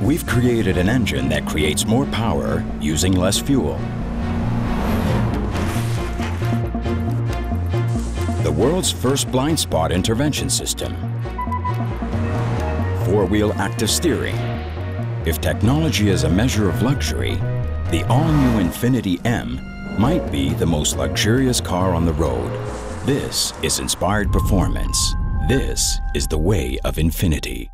we've created an engine that creates more power using less fuel. The world's first blind spot intervention system. Four-wheel active steering. If technology is a measure of luxury, the all-new Infiniti M might be the most luxurious car on the road. This is inspired performance. This is the way of Infiniti.